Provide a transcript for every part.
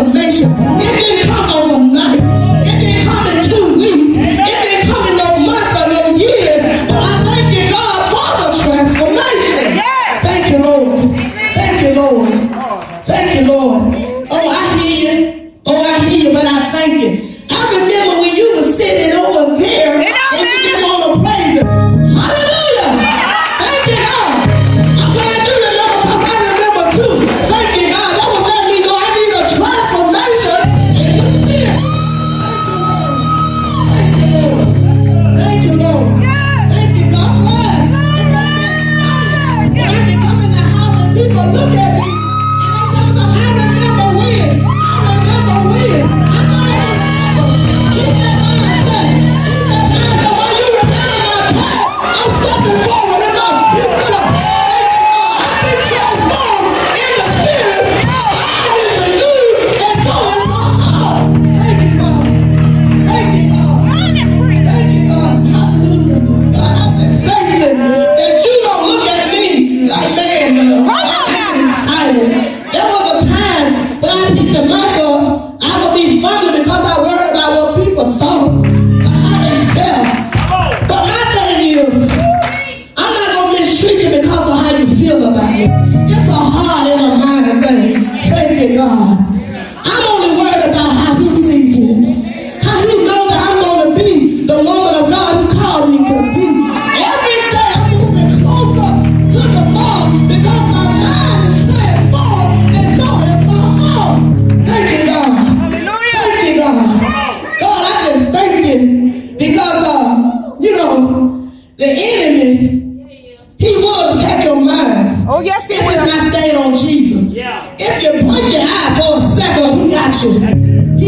transformation. It didn't come overnight. It didn't come in two weeks. It didn't come in no months or no years. But I thank you, God, for the transformation. Yes. Thank you, Lord. Thank you, Lord. Thank you, Lord. Oh, I hear you. Oh, I hear you, but I thank you. I remember God.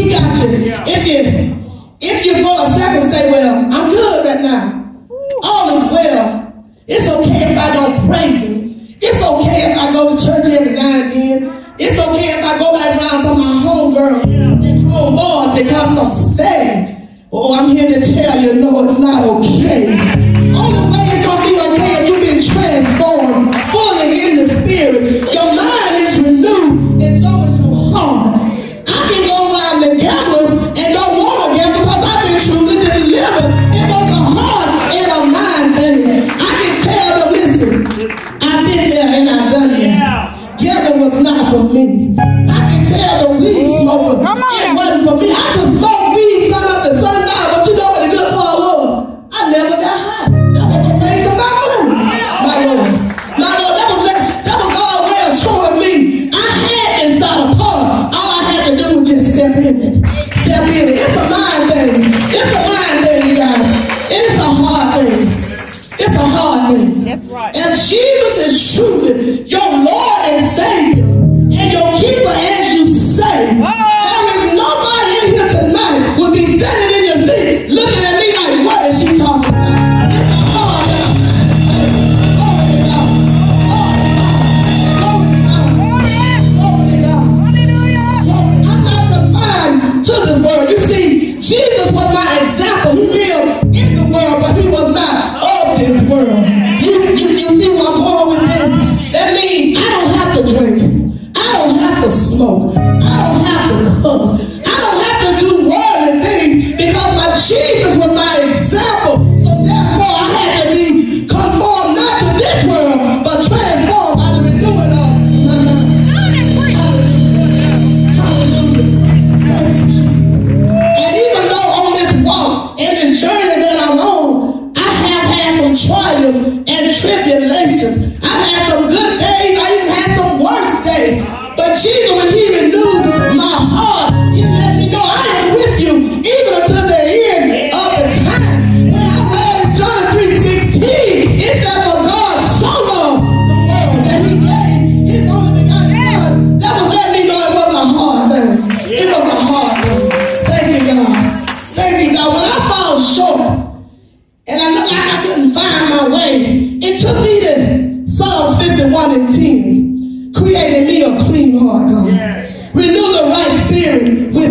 He got you. Yeah. If you if you for a second say, well, I'm good right now. All is well. It's okay if I don't praise him. It's okay if I go to church every now and then. It's okay if I go back around some of my homegirls yeah. and homeboys oh, because I'm sad. Oh, I'm here to tell you, no, it's not okay.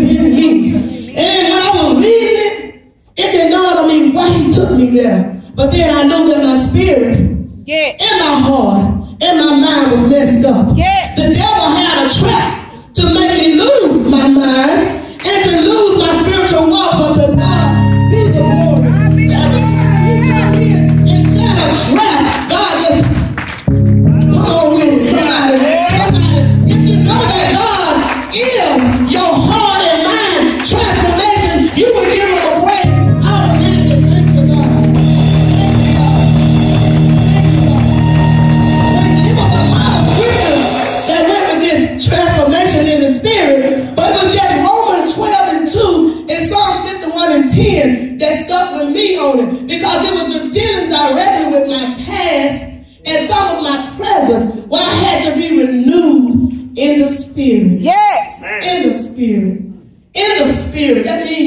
And when I was reading it, it didn't I mean why he took me there. But then I know that my spirit yeah. and my heart and my mind was messed up. Yeah.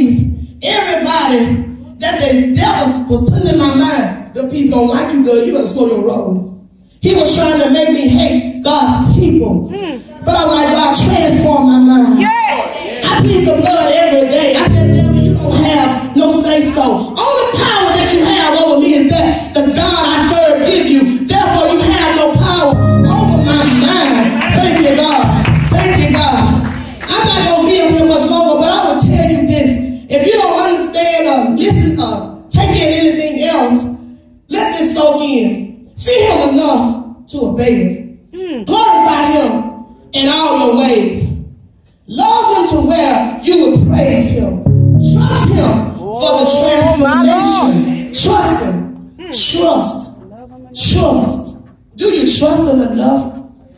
Means everybody that the devil was putting in my mind, the people don't like you good, you better slow your roll. He was trying to make me hate God's people. Hmm. But I'm like, God, transform my mind. Yes. I plead the blood every day. I said, devil, you don't have no say so. Only in. Fear him enough to obey him. Glorify him in all your ways. Love him to where you would praise him. Trust him for the Oh, transformation. Trust him. Hmm. Trust. Trust. Do you trust him enough?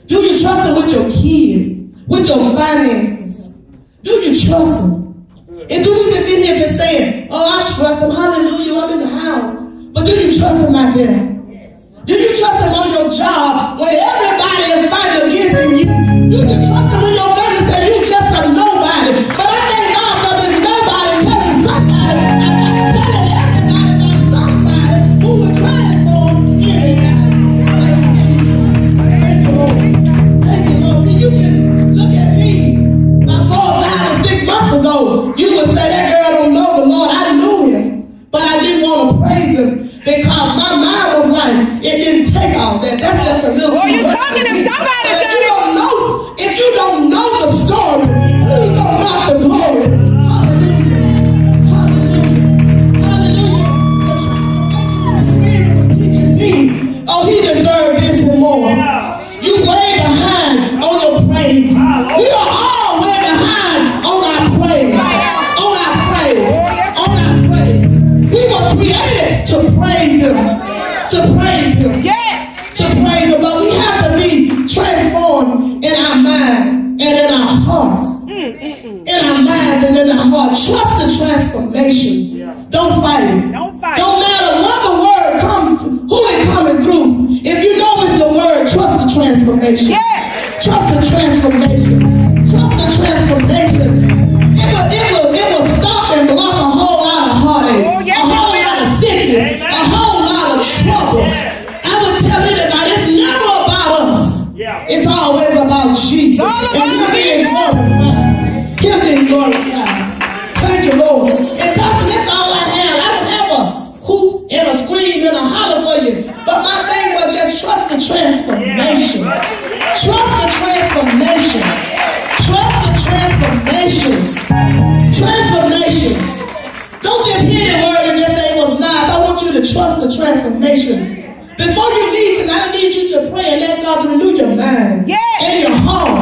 Do you trust him with your kids? With your finances? Do you trust him? And do you just sit here just saying, oh, I trust him, hallelujah, I'm in the house. But do you trust him out there? Do you trust him on your job when everybody is fighting against you? Do you trust created to praise him. To praise him Yes. to praise Him, but we have to be transformed in our mind and in our hearts. Mm, mm, mm. In our minds and in our hearts. Trust the transformation. Don't fight it. Don't fight. Don't matter what the word come, who it coming through. If you know it's the word, trust the transformation. Yes. Transformation. Before you leave tonight, I need you to pray and ask God to renew your mind Yes. and your heart.